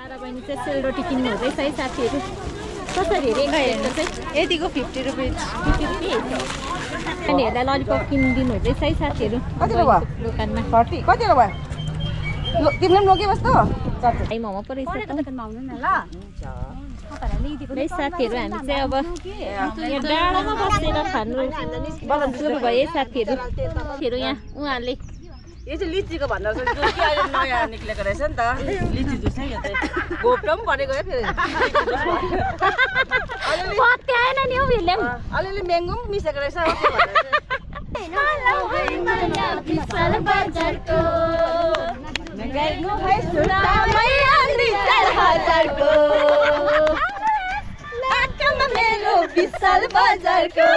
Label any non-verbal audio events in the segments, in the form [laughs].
सारा बहिनी चाहिँ सेलरोटी किन्नु हुँदैछ है साथीहरू। कसरी हेरे एक प्लेटको चाहिँ? यतिको फिफ्टी रुपिस नानीहरूलाई ललिपप किनिदिनु हुँदैछ है साथीहरू? दोकानमा। थर्टी? कतिवटा भयो? तिमीले पनि भाइ मोमो पो रहेछ है साथीहरू हामी चाहिँ अब यहाँ डाँडामा बसेर खानु सुरु भयो है साथीहरू। साथीहरू यहाँ उहाँहरूले यो चाहिँ लिचीको भन्दा अहिले नयाँ निक्लेको रहेछ नि त लिची जुस है यो चाहिँ घोप्टो पनि परेको है फेरि। अलिअलि नि यसले पनि। म्याङ्गो मिसेको रहेछ चाहिँ। विशाल बजारको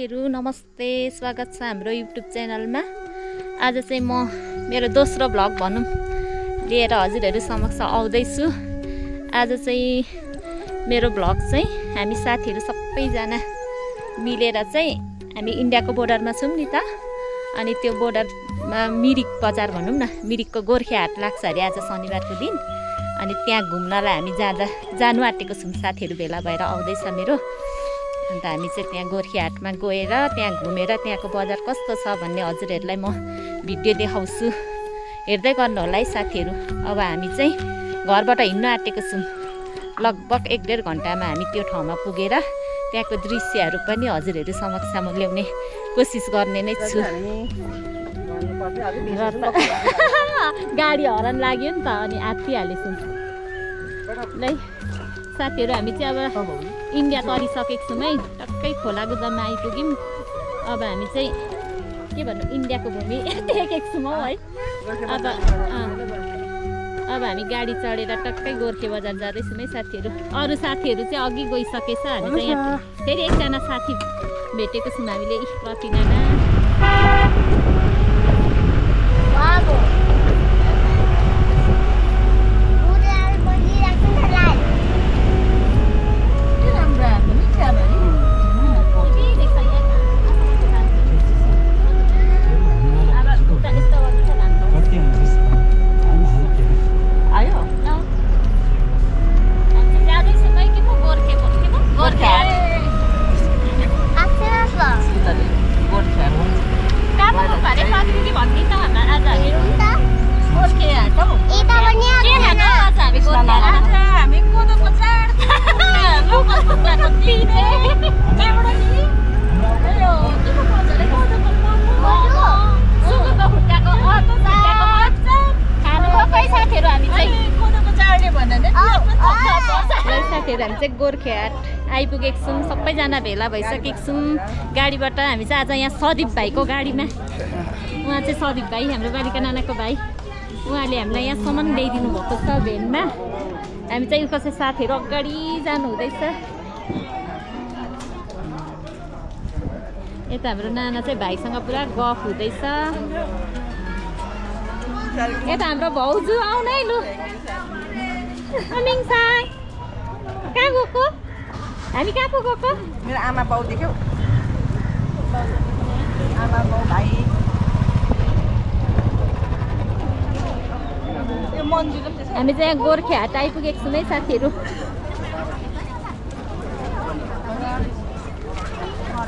साथीहरू नमस्ते स्वागत छ हाम्रो युट्युब च्यानलमा। आज चाहिँ म मेरो दोस्रो भ्लग भनौँ लिएर हजुरहरू समक्ष आउँदैछु। आज चाहिँ मेरो भ्लग चाहिँ हामी साथीहरू सबैजना मिलेर चाहिँ हामी इन्डियाको बोर्डरमा छौँ नि त। अनि त्यो बोर्डरमा मिरिक बजार भनौँ न मिरिकको गोर्खे हाट लाग्छ अरे आज शनिबारको दिन। अनि त्यहाँ घुम्नलाई हामी जाँदा जानु आँटेको छौँ साथीहरू भेला भएर आउँदैछ मेरो। अन्त हामी चाहिँ त्यहाँ गोर्खे हाटमा गएर त्यहाँ घुमेर त्यहाँको बजार कस्तो छ भन्ने हजुरहरूलाई म भिडियो देखाउँछु। हेर्दै गर्नु होला है साथीहरू। अब हामी चाहिँ घरबाट हिँड्न आँटेको छौँ। लगभग एक डेढ घन्टामा हामी त्यो ठाउँमा पुगेर त्यहाँको दृश्यहरू पनि हजुरहरू समक्षमा ल्याउने कोसिस गर्ने नै छु। [laughs] गाडी हरन लाग्यो नि त अनि आत्तिहालेछौँ। है, साथीहरू हामी चाहिँ अब इन्डिया तरिसकेको छौँ है टक्कै खोला गुदाममा आइपुग्यौँ अब हामी चाहिँ के भन्नु इन्डियाको भूमि टेकेको छौँ हौ है। अब अब हामी गाडी चढेर टक्कै गोर्खे बजार जाँदैछौँ है साथीहरू। अरू साथीहरू चाहिँ अघि गइसकेछ। हामी चाहिँ यहाँ फेरि एकजना साथी भेटेको छौँ हामीले। इ भेला भइसकेको छौँ। गाडीबाट हामी चाहिँ आज यहाँ सदीप भाइको गाडीमा। उहाँ चाहिँ सदीप भाइ हाम्रो बालिका नानाको भाइ। उहाँले हामीलाई यहाँसम्म ल्याइदिनु भएको छ भेनमा। हामी चाहिँ कसै साथीहरू अगाडि जानु हुँदैछ यता हाम्रो नाना चाहिँ भाइसँग पुरा गफ हुँदैछ। यता हाम्रो भाउजू आउन लु। कहाँ गएको? हामी कहाँ पो गएको मेरो आमा बाउ देख्यौ आमा बाउ भाइ हामी चाहिँ यहाँ गोर्खे हाट आइपुगेको छौँ है साथीहरू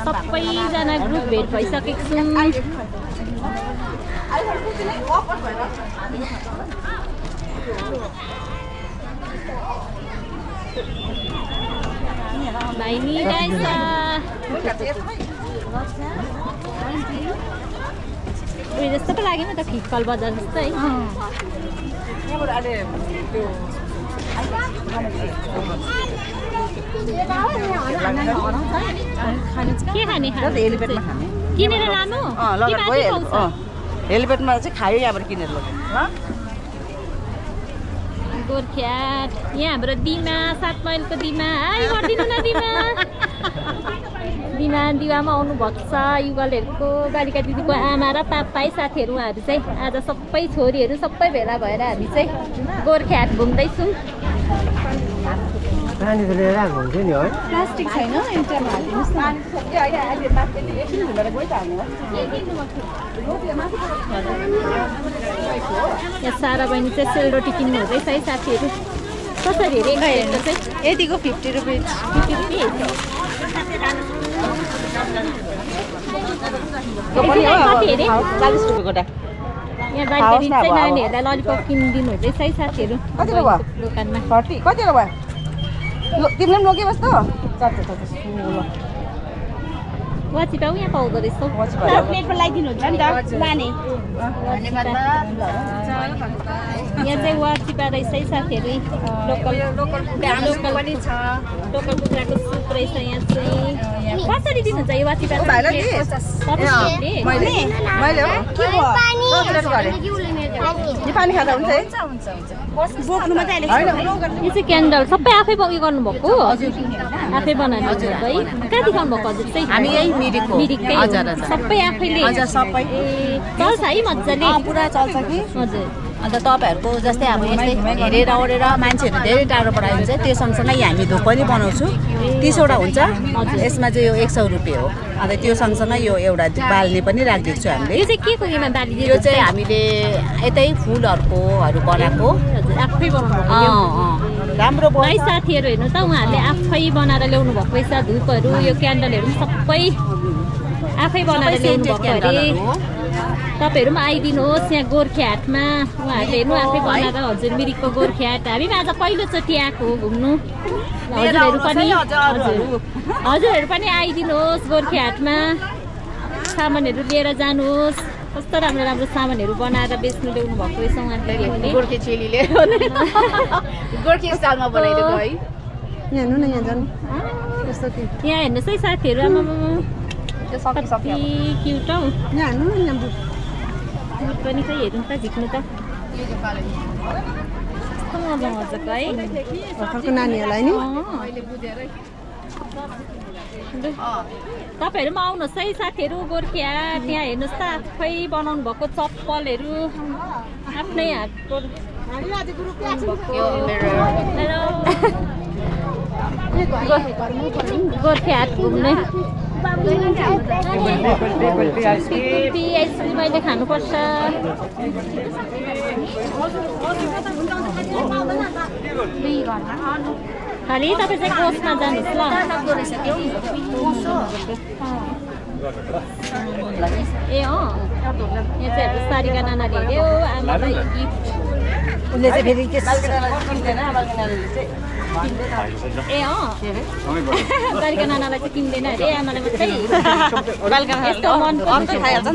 सबैजना ग्रुप भेट भइसकेको छौँ भाइ मिलाइछ उयो जस्तो पो लाग्यो नि त फिक्कल बजार जस्तो। के खाने किनेर लानु? हेलिपेडमा चाहिँ खायो यहाँबाट किनेर ल। गोर्ख्याट यहाँ हाम्रो दिमा सात माइलको दिमा। हाई गरिदिनु न दिमा। बिना दिवामा आउनुभएको छ युगलहरूको बालिका दिदीको आमा र पापा साथीहरू। उहाँहरू चाहिँ आज सबै छोरीहरू सबै भेला भएर हामी चाहिँ गोर्खे हाट घुम्दैछौँ पानी त लिएर आएको हुन्थ्यो नि है प्लास्टिक छैन यहाँ सारा बहिनी चाहिँ सेलरोटी किन्नु हुँदैछ है साथीहरू कसरी एक प्लेटको चाहिँ यतिको फिफ्टी रुपिज फिफ्टी रुपिस कति चालिस रुपियाँ गोटा यहाँ बाहिर चाहिँ नानीहरूलाई ललिपप किनिदिनु हुँदैछ है साथीहरू कति? दोकानमा थर्टी कतिको भयो तिमीले पनि लोके बस् त चार चार वाचिपा यहाँ पाउँदो रहेछ। प्लेटमा लगाइदिनुहुन्छ नि त लाने यहाँ चाहिँ वाचिपा रहेछ है साथीहरू लोकल लोकल कुखुराको सुप रहेछ यहाँ चाहिँ कसरी दिनुहुन्छ यो वाचिपा चाहिँ? भाइलाई नि? पचास रुपियाँ। मैले मैले हो के भयो सत्र गरेँ यो पानी खाँदा हुन्छ है बोक्नु मात्रै अहिले होइन यो चाहिँ क्यान्डल सबै आफै उयो गर्नुभएको आफै बनाउनु भएको है कहाँ देखाउनु भएको हजुर चाहिँ हामी यही हजुर सबै आफैले हजुर सबै ए चल्छ है मजाले पुरा चल्छ कि हजुर अन्त तपाईँहरूको जस्तै अब यस्तै हेरेर ओरेर मान्छेहरू धेरै टाढोबाट आइन्छ त्यो सँगसँगै हामी धुप पनि बनाउँछु। तिसवटा हुन्छ। यसमा चाहिँ यो एक सौ रुपियाँ हो। अन्त त्यो सँगसँगै यो एउटा बाल्ने पनि राखिदिएको छु हामीले। यो चाहिँ के को उयोमा बालिदियो यो चाहिँ हामीले यतै फुलहरूकोहरू बनाएको। आफै बनाउनु राम्रो है साथीहरू हेर्नु त उहाँहरूले आफै बनाएर ल्याउनु भएको रहेछ। धुपहरू यो क्यान्डलहरू पनि सबै आफै बनाएर ल्याउनु भएको अरे। तपाईँहरू पनि आइदिनुहोस् यहाँ गोर्खे हाटमा उहाँहरूले हेर्नु आफै बनाएर हजुर मिरिकको गोर्खे हाट हामी पनि आज पहिलोचोटि आएको हो घुम्नु। हजुरहरू पनि हजुर। हजुरहरू पनि आइदिनुहोस् गोर्खे हाटमा सामानहरू लिएर जानुहोस्। कस्तो राम्रो राम्रो सामानहरू बनाएर बेच्नु ल्याउनु भएको रहेछ उहाँहरूले गोर्खे चेलीले [laughs] गोर्खे स्टाइलमा बनाइदिएको है। यहाँ हेर्नु न यहाँ जानु। यहाँ हेर्नुहोस् है साथीहरू आमामा त्यो सक्यो सक्यो। कति क्युट हौ। यहाँ हेर्नु न यहाँ क्युट पनि खै हेर्नु त झिक्नु त कस्तो मजा मजाको है भर्खरको नानीहरूलाई नि। तपाईँहरू पनि आउनुहोस् है साथीहरू गोर्खे हाट यहाँ हेर्नुहोस् त आफै बनाउनु भएको चप्पलहरू आफ्नै हातको गोर्खे हाट घुम्ने आइसक्रिम अहिले खानुपर्छ खालि तपाईँ चाहिँ कोसमा जानुहोस् ल ए अँ। यहाँ चाहिँ सारिका नानाले हेऱ्यो आमालाई गिफ्ट उसले चाहिँ फेरि ए अँ सारिका नानालाई चाहिँ किन्दैन अरे आमालाई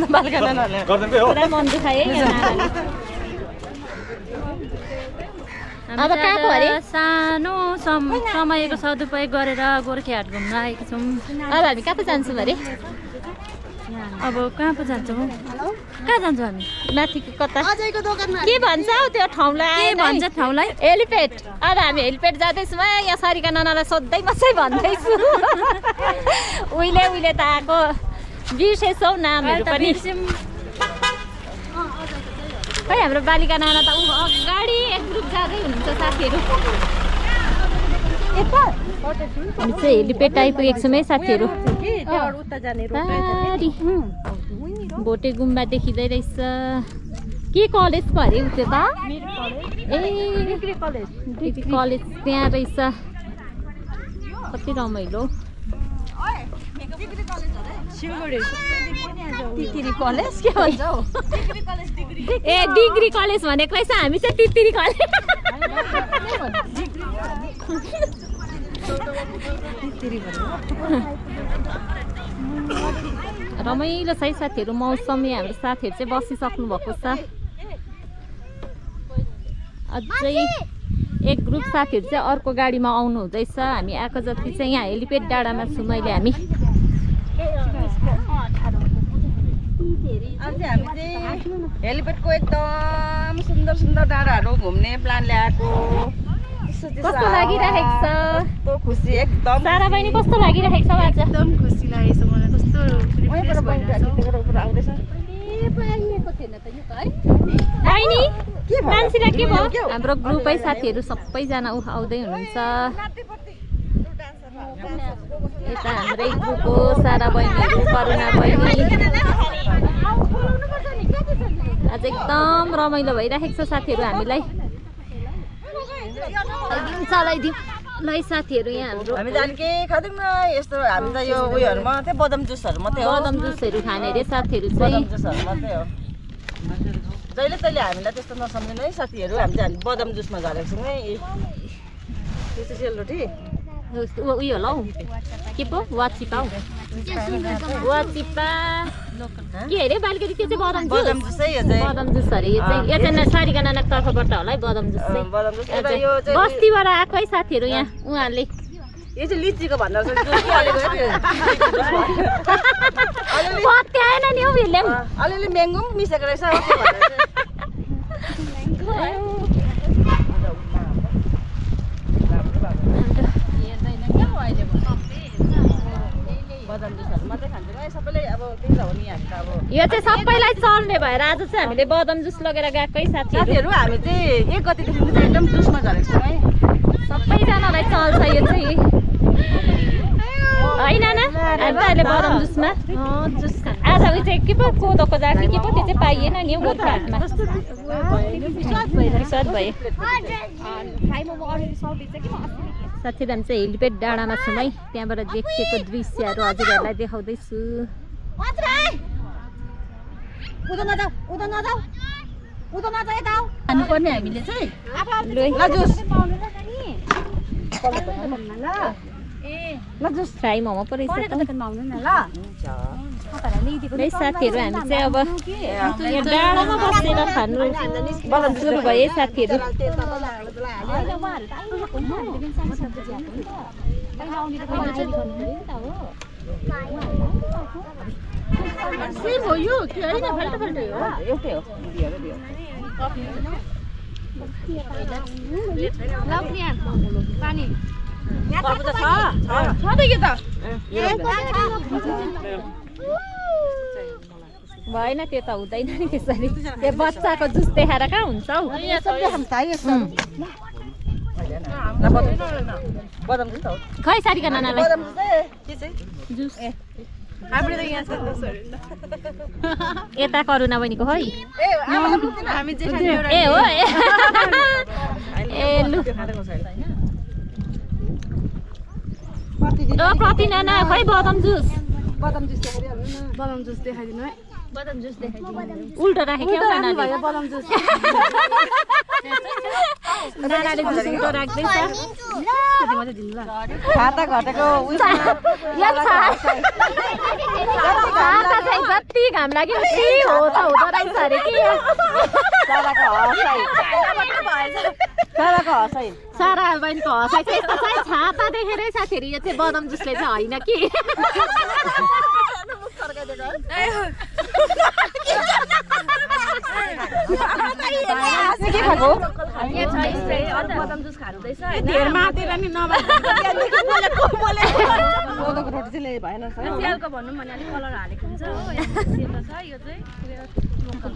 मात्रै मन दुखायो अब अरे सानो सम समयको सदुपयोग गरेर गोर्खे हाट घुम्न आएका छौँ अब हामी कहाँ पो जान्छौँ अरे अब कहाँ पो जान्छौँ कहाँ जान्छौँ हामी? माथिको कता? अजयको दोकानमा। के भन्छ हौ त्यो ठाउँलाई? के आएन है? भन्छ ठाउँलाई? एलिपेट अब हामी हेलिपेट जाँदैछौँ है। यहाँ सारिका नानालाई सोध्दै मात्रै भन्दैछु। [laughs] उहिले उहिले त आएको बिर्सेछौ नामहरू पनि। खै हाम्रो बालिका नाना त ऊ अगाडि एक ग्रुप जाँदै हुनुहुन्छ साथीहरू। हामी चाहिँ हेलिपेड आइपुगेको छौँ है साथीहरू। भोटे गुम्बा देखिँदै रहेछ। के कलेजको अरे ऊ त्यो त? ए डिग्री कलेज। कलेज त्यहाँ रहेछ। कति रमाइलो। कलेज? के भन्छ ए डिग्री कलेज भनेको रहेछ। हामी चाहिँ तितिरी कलेज। [laughs] रमाइलो छ है साथीहरू मौसम हाम्रो साथीहरू चाहिँ बसिसक्नु भएको छ। अझै एक ग्रुप साथीहरू चाहिँ अर्को गाडीमा आउनु हुँदैछ हामी आएको जति चाहिँ यहाँ हेलिपेड डाँडामा छु मैले हामी। हेलिपेडको एकदम सुन्दर सुन्दर डाँडाहरू घुम्ने प्लान ल्याएको। कस्तो लागिरहेको छ? कस्तो खुसी एकदम सारा बहिनी कस्तो लागिरहेको छ आज? एकदम खुसी लागेको छ मलाई कस्तो मान्छेलाई के भयो? हाम्रो ग्रुपै साथीहरू सबैजना ऊ आउँदै हुनुहुन्छ। यता हाम्रै ग्रुप हो सारा बहिनीहरू करुणा बहिनी। आज एकदम रमाइलो भइराखेको छ साथीहरू हामीलाई। चलाइदिउँ ल साथीहरू यहाँ हाम्रो। हामी त केही खाँदैनौँ यस्तो हामी त यो उयोहरू मात्रै बदम जुसहरू मात्रै हो। बदम जुसहरू खाने अरे साथीहरू बदम जुसहरू मात्रै हो। जहिले तहिले हामीलाई त्यस्तो नसम्झिनु है साथीहरू। हामी चाहिँ हामी बदम जुसमा झरेको छौँ है। त्यो चाहिँ सेलरोटी? उयो होला हौ के पो वाचिपा हौ वाचिपा के अरे त्यो चाहिँ बदम बदम जुस जुस है यो चाहिँ बदम जुस अरे यो चाहिँ यो चाहिँ सारिका नानाको तर्फबाट होला है बदम जुस अँ, चाहिँ बस्तीबाट आएको है साथीहरू यहाँ उहाँहरूले यो चाहिँ लिचीको भन्दा पत्याएन नि हौ यसले अलिअलि म्याङ्गो पनि मिसेको रहेछ हो त्यो भनेर चाहिँ। बदम जुसहरू मात्रै खान्छौँ है सबैले अब त्यही त हो नि हामी त अब यो चाहिँ सबैलाई चल्ने भएर आज चाहिँ हामीले बदम जुस लगेर गएकै साथीहरू। हामी चाहिँ एक गतिदेखि चाहिँ एकदम जुसमा झरेको छौँ है। सबैजनालाई चल्छ यो चाहिँ। होइन न? हामी अहिले बदम जुसमा। जुस आज उयो चाहिँ के पो कोदोको जाति के पो त्यो चाहिँ पाइएन नि हौ गोर्खाहाटमा विस्वाद भयो साथीहरू हामी चाहिँ हेलिपेड डाँडामा छौँ है त्यहाँबाट देखिएको दृश्यहरू हजुरहरूलाई देखाउँदैछु हामीले चाहिँ लु है, ल जुस ल जुस फ्राई मोमो पो रहेछ है साथीहरू हामी चाहिँ अब यहाँ डाँडामा बसेर खानु सुरु भयो है साथीहरू एउटै हो तरबुजा छ छ त यो त भएन त्यो त हुँदैन नि त्यसरी त्यो बच्चाको जुस देखाएर कहाँ हुन्छ हौ खै सारिका नानालाई जुस यता करुणा बहिनीको है ए हो ए [laughs] लु खाँदैको छैन ओ प्रति नाना खै बदम जुस बदम जुस देखाइदिनु बदम जुस देखाइदिनु है उल्टो राखेको नानाले? जुस। [laughs] उल्टो राख्दैछ। चाहिँ जति घाम लाग्यो। उति हो त हुँदो रहेछ अरे। कि सारा बहिनीको हँसाइ चाहिँ छाता देखेरै साथीहरू यो चाहिँ बदम जुसले चाहिँ होइन कि? [laughs]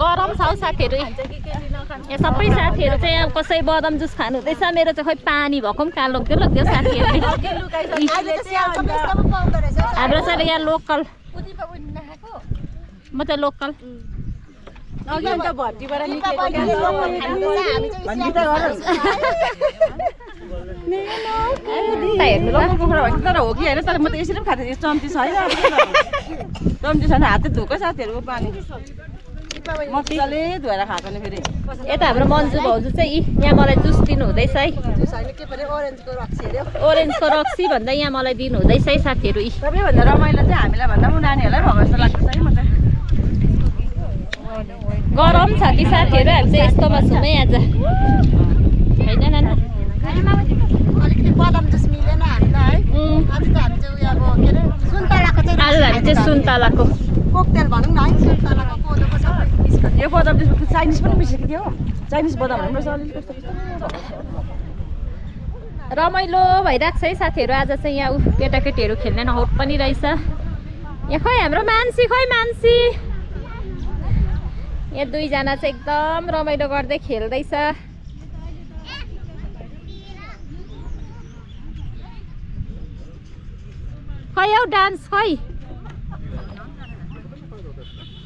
गरम छ हौ साथीहरू। यहाँ सबै साथीहरू चाहिँ अब कसै बदम जुस खानु हुँदैछ। मेरो चाहिँ खै पानी भएको पनि कहाँ लग्यो लग्यो साथीहरूले हाम्रो चाहिँ अब यहाँ लोकल। म चाहिँ लोकल हेर्नु ल कुखुरा भएको तर हो कि होइन? तर म त यसरी पनि खाँदै थिएँ चम्ची छैन चम्ची छैन हातै धोएको साथीहरूको पानी। मजाले धोएर खाएको नि फेरि। यता हाम्रो मन्जु भाउजू चाहिँ यहाँ मलाई जुस दिनु हुँदैछ है ओरेन्जको रक्सी भन्दा यहाँ मलाई दिनु हुँदैछ है साथीहरू यी। सबैभन्दा रमाइलो चाहिँ हामीलाई भन्दा पनि नानीहरूलाई भएको जस्तो लाग्छ है म चाहिँ। गरम छ कि साथीहरू हामी चाहिँ यस्तोमा छौँ है आज। होइन नाना? अलिकति बदम जुस मिलेन हामीलाई है। आज त हामी चाहिँ उयो अब के अरे सुन्तलाको चाहिँ आज हामी चाहिँ सुन्तलाको। कोकतेल भनौँ न यो बदाम चाहिँ चाइनिज पनि मिसेको थियो चाइनिज कस्तो रमाइलो भइरहेको छ है साथीहरू आज चाहिँ यहाँ उ केटाकेटीहरू खेल्ने नहोट पनि रहेछ यहाँ खै हाम्रो मान्छे खै मान्छे यहाँ दुईजना चाहिँ एकदम रमाइलो गर्दै खेल्दैछ खै हौ डान्स खै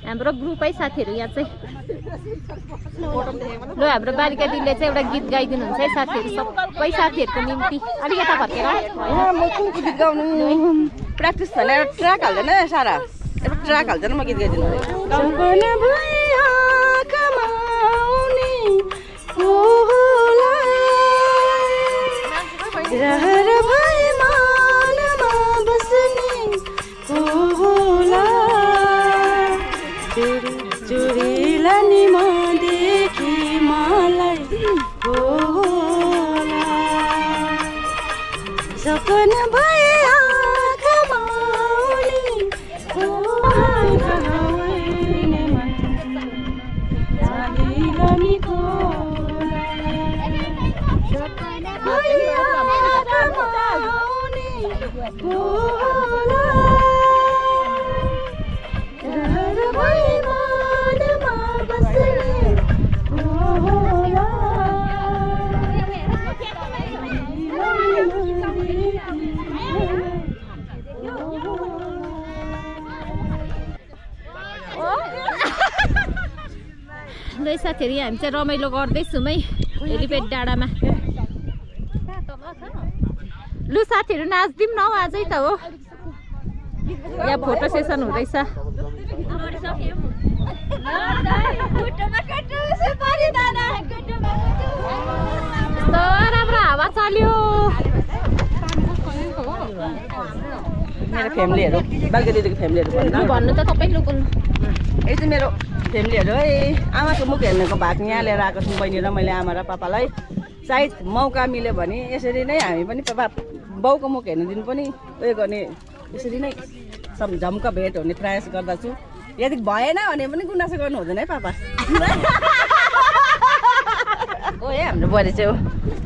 हाम्रो ग्रुपै साथीहरू यहाँ चाहिँ। ल हाम्रो बालिका दिदीले चाहिँ एउटा गीत गाइदिनुहुन्छ है साथीहरू सबै साथीहरूको निम्ति। अलिक यता फर्केर प्र्याक्टिस छैन एउटा ट्र्याक हाल्दैन सारा। एउटा ट्र्याक हाल्दैन म गीत गाइदिनु। यहाँ हामी चाहिँ रमाइलो गर्दैछौँ है हेलिपेड डाँडामा। लु साथीहरू नाच्दिउँ न हौ आजै त हो। यहाँ फोटो सेसन हुँदैछ। कस्तो राम्रो हावा चल्यो। मेरो फ्यामिलीहरू बाल्के दिदीको फ्यामिलीहरू भन्नु त तपाईँ लु बोल्नु यो चाहिँ मेरो फ्यामिलीहरू है आमाको मुख हेर्नेको भाग यहाँ लिएर आएको छौँ बहिनी र मैले आमा र पापालाई। सायद मौका मिल्यो भने यसरी नै हामी पनि पापा बाउको मुख हेर्नु दिन पनि उयो गर्ने यसरी नै झम्क भेट हुने प्रयास गर्दछु। यदि भएन भने पनि गुनासो गर्नु हुँदैन है पापा। [laughs] हो है हाम्रो बुहारी चाहिँ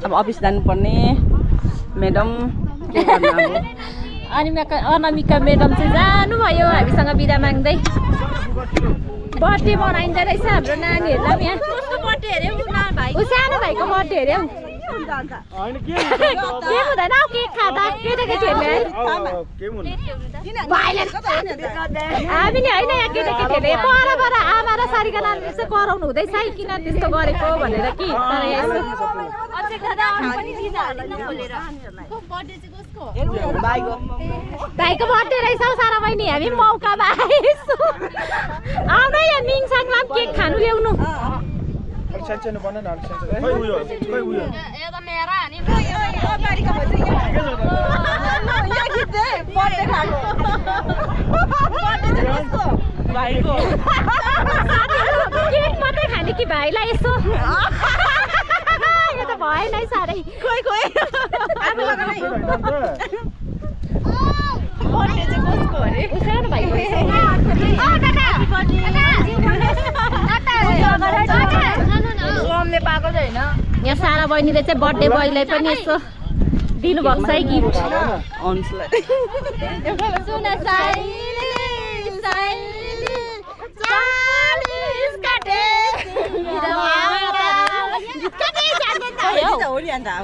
अब अफिस जानुपर्ने। म्याडम [laughs] अनिमिका अनामिका म्याडम चाहिँ जानुभयो हामीसँग बिदा माग्दै। बर्थडे मनाइँदो रहेछ हाम्रो नानीहरूलाई पनि यहाँ ऊ सानो भाइको बर्थडे अरे हौ के हुँदैन हौ केक खाँदा केटाकेटीहरूले है हामीले होइन यहाँ केटाकेटीहरूले पर पर आमा र सारिका चाहिँ कराउनु हुँदैछ है किन त्यस्तो गरेको भनेर कि तर यहाँ यसो भाइको। बर्थडे रहेछ हौ सारा बहिनी हामी मौकामा आएछौँ आउनु यहाँ मिङसाङमा पनि केक खानु ल्याउनु। केक मात्रै खाने कि भाइलाई यसो? भएन है साह्रै खोइ खोइ यहाँ सारा बहिनीले चाहिँ बर्थडे बोयलाई पनि यसो दिनुभएको छ है गिफ्ट सुन साइली साइली चालिस काटे कतै जाने त हो त हो नि अन्त अब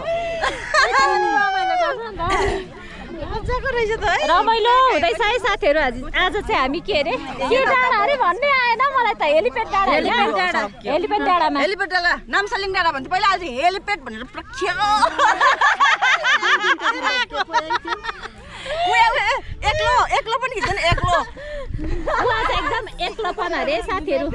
मजाको रहेछ त है रमाइलो हुँदैछ है साथीहरू आज आज चाहिँ हामी के अरे के डाँडा अरे भन्नै आएन मलाई त हेलिपेड डाँडा हेलिपेड डाँडा। हेलिपेड डाँडामा हेलिपेड डाँडा नामसालिङ डाँडा भन्थ्यो पहिला आज हेलिपेड भनेर प्रख्यात एक्लो एक्लो पनि खिच्दैन एक्लो ऊ आज एकदम एक्लोपन अरे साथीहरू।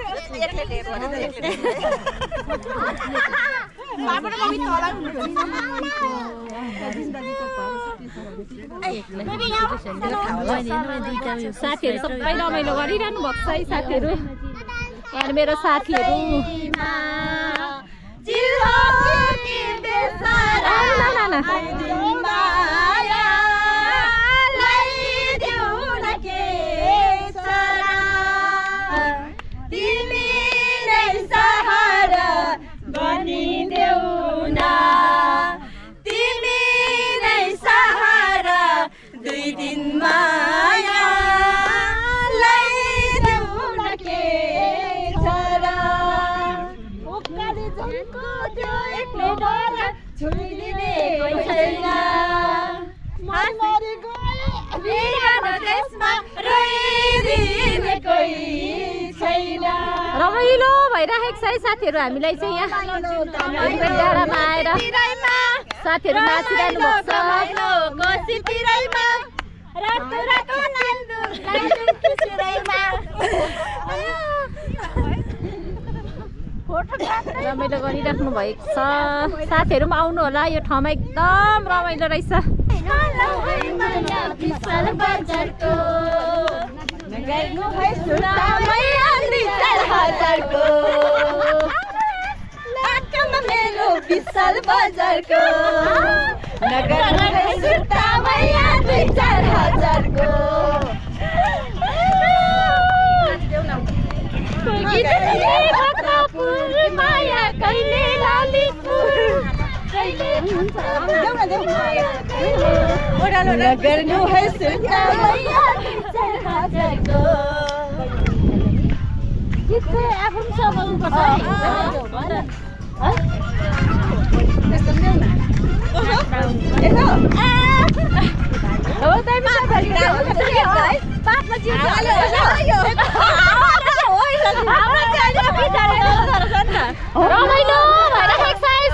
साथीहरू सबै रमाइलो गरिरहनु भएको छ है साथीहरू। अनि मेरो साथीहरू। सहारा बनिदेऊ न तिमी नै सहारा दुई दिन माया लैदेऊ न के उकाली जनको त्यो एक्लो बाला छुइदिने कोही छैन। मन मरि गयो बिना त्यसमा रोइदिने कोही रमाइलो भइराखेको छ है साथीहरू हामीलाई चाहिँ यहाँ डाँडामा आएर साथीहरू नाचिरहनु भएको रमाइलो गरिराख्नु भएको छ। साथीहरू पनि आउनु होला यो ठाउँमा एकदम रमाइलो रहेछ। विशाल बजारको नगर सुर्ता मैया दुई चार हजारको माया कहिले लालीपुर नगर्नु है सुर्ता मैया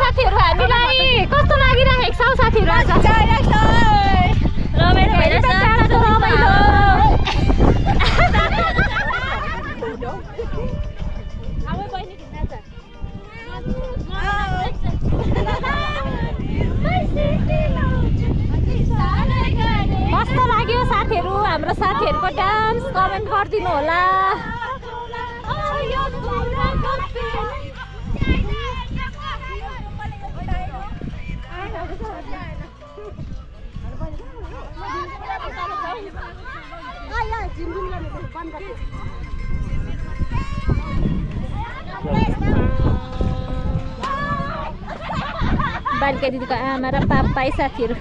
साथीहरू हामीलाई कस्तो लागिरहेको छ हौ साथीहरू रमाइलो कस्तो [laughs] लाग्यो साथीहरू। हाम्रो साथीहरूको डान्स कमेन्ट गरिदिनु होला बालिका दिदीको आमा र पापा है साथीहरू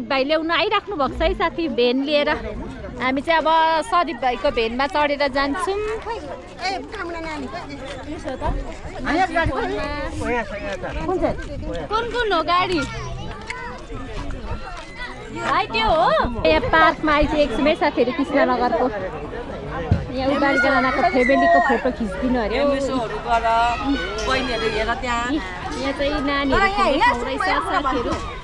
सदीप भाइ ल्याउनु आइराख्नु भएको छ है साथी भेन लिएर। हामी चाहिँ अब सदीप भाइको भेनमा चढेर जान्छौँ। कुन कुन हो गाडी? भाइ त्यो हो। यहाँ पार्कमा आइसकेको छु है साथीहरू कृष्णनगरको। यहाँ उबारी जनाको फ्यामिलीको फोटो खिचिदिनु अरे। यहाँ चाहिँ नानीहरू साथीहरू।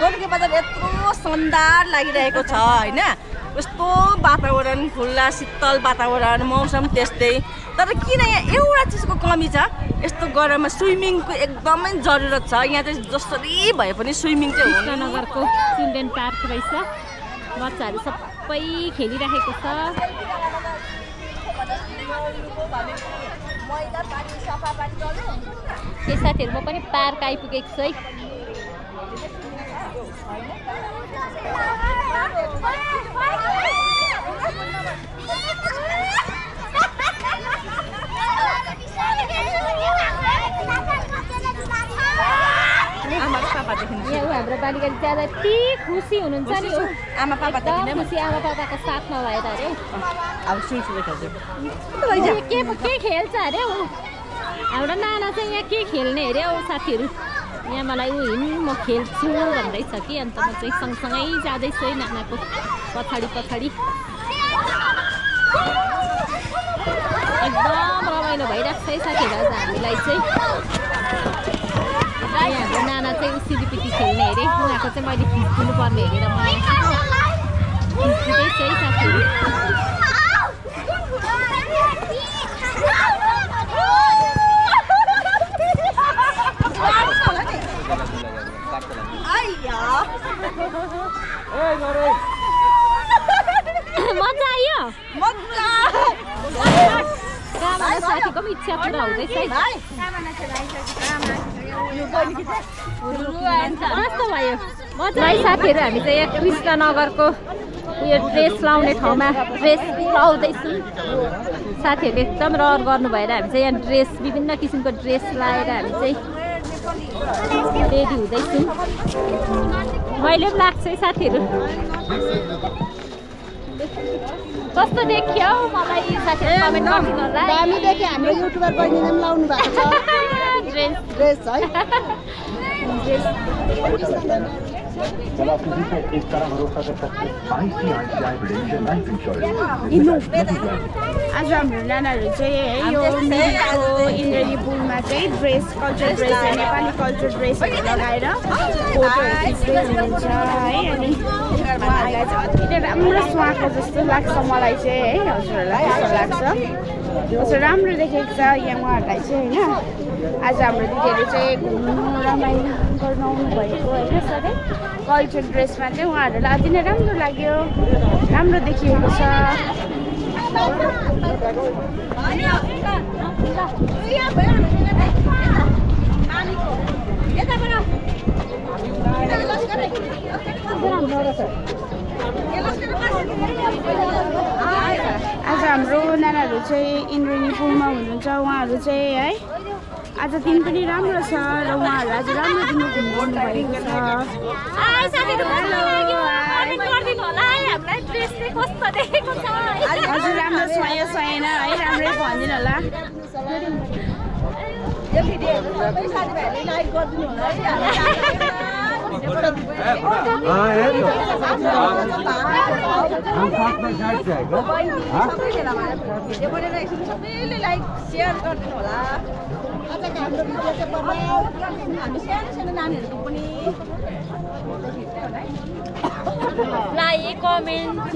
गोर्खे बजार यत्रो सन्दार लागिरहेको छ होइन? यस्तो वातावरण खुल्ला शीतल वातावरण मौसम त्यस्तै। तर किन यहाँ एउटा चिजको कमी छ? यस्तो गरममा स्विमिङको एकदमै जरुरत छ। यहाँ चाहिँ जसरी भए पनि स्विमिङ चाहिँ कृष्णनगरको चिल्ड्रेन पार्क रहेछ। बच्चाहरू सबै खेलिराखेको छ। त्यो साथीहरू म पनि पार्क आइपुगेको छु है। यहाँ ऊ हाम्रो बालिका ज्यादा यति खुसी हुनुहुन्छ नि आमा एकदम खुसी आमा पापाको साथमा भएर अरे के खेल्छ अरे ऊ? हाम्रो नाना चाहिँ यहाँ के खेल्ने अरे ऊ साथीहरू? यहाँ मलाई ऊ हिँड म खेल्छु भन्दैछ कि? अन्त म चाहिँ सँगसँगै जाँदैछु है नानाको पछाडि पछाडि। एकदम रमाइलो भइरहेको छ है साथीहरू आज हामीलाई चाहिँ। हाम्रो नाना चाहिँ सिलिपिटी खेल्ने अरे। उनीहरूको चाहिँ मैले खिचिदिनु पर्ने हेरेर मलाई खिचिदिँदैछ है साथीहरू मजा आयो। साथीको पनि इच्छा पुरा हुँदैछ कस्तो भयो? भाइ साथीहरू हामी चाहिँ यहाँ कृष्णनगरको उयो ड्रेस लाउने ठाउँमा ड्रेस लाउँदैछौँ। साथीहरूले एकदम रहर गर्नुभएर हामी चाहिँ यहाँ ड्रेस विभिन्न किसिमको ड्रेस लाएर हामी चाहिँ रेडी हुँदैछौँ। मैले पनि लाग्छ है साथीहरू। कस्तो देखियो? मलाई साथीहरू कमेन्ट होला दामी देख्यो हाम्रो युट्युबर बहिनीले पनि लाउनु भएको छ। [laughs] ड्रेस ड्रेस है। [laughs] आज हाम्रो नानाहरू चाहिँ है यो मिरिकको इन्द्रेणी पुलमा चाहिँ dress culture dress Nepali culture ड्रेसहरू लगाएर फोटोहरू खिच्दै हुनुहुन्छ है अनि उहाँहरूलाई चाहिँ अति नै राम्रो सुहाएको जस्तो लाग्छ मलाई चाहिँ है हजुरहरूलाई लाग्छ। कस्तो राम्रो देखेको छ यहाँ उहाँहरूलाई चाहिँ होइन। आज हाम्रो दिदीहरू चाहिँ घुम्नु रमाइलो गर्नु आउनु भएको होइन सधैँ। कल्चर ड्रेसमा चाहिँ उहाँहरूलाई अति नै राम्रो लाग्यो। राम्रो देखिएको छ। हाम्रो नानाहरू चाहिँ इन्द्रेणी पुलमा हुनुहुन्छ उहाँहरू चाहिँ है आज दिन पनि राम्रो छ र उहाँहरू आज राम्रो दिन घुम्नु भएको छ। हजुर राम्रो सुहायो सुहाएन है राम्रै भनिदिनु होला। यो भिडियोहरू सबै साथीभाइहरूले लाइक गरिदिनु होला है लाइक कमेन्ट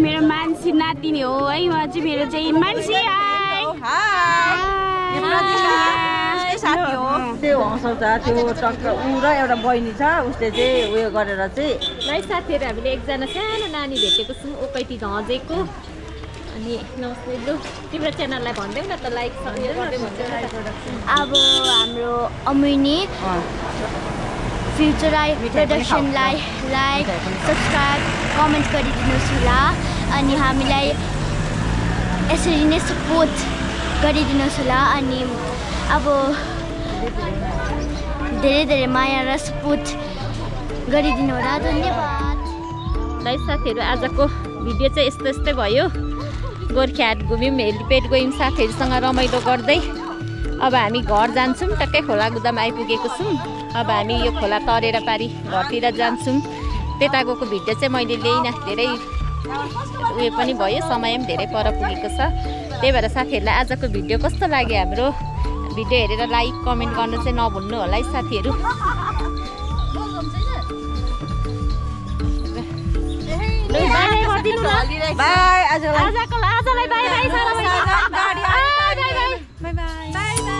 मेरो मान्छे नातिनी हो है उहाँ चाहिँ मेरो चाहिँ मान्छे। हाई साथी हो त्यो हँसाउँछ त्यो टक्क ऊ र एउटा बहिनी छ उसले चाहिँ उयो गरेर चाहिँ साथीहरू हामीले एकजना सानो नानी भेटेको छौँ ओकैटी धजेको अनि नमस्ते लु तिम्रो च्यानललाई भनिदेऊ न त लाइक अब हाम्रो अमुनी फ्युचर प्रडक्सनलाई लाइक सब्सक्राइब कमेन्ट गरिदिनुहोस् होला अनि हामीलाई यसरी नै सपोर्ट गरिदिनुहोस् होला अनि अब धेरै धेरै माया र सपोर्ट गरिदिनु होला। धन्यवाद। लाइक साथीहरू आजको भिडियो चाहिँ यस्तो यस्तै भयो। गोर्खाहाट घुम्यौँ हेलिपेड गयौँ साथीहरूसँग रमाइलो गर्दै। अब हामी घर जान्छौँ टक्कै खोला गुदामा आइपुगेको छौँ। अब हामी यो खोला तरेर पारी घरतिर जान्छौँ। त्यता गएको भिडियो चाहिँ मैले ल्याइनँ धेरै उयो पनि भयो समय पनि धेरै पर पुगेको छ। त्यही भएर साथीहरूलाई आजको भिडियो कस्तो लाग्यो हाम्रो भिडियो हेरेर लाइक कमेन्ट गर्नु चाहिँ नभुल्नु होला है साथीहरू। लु, बाई बाई बाई आजलाई। आजलाई बाई।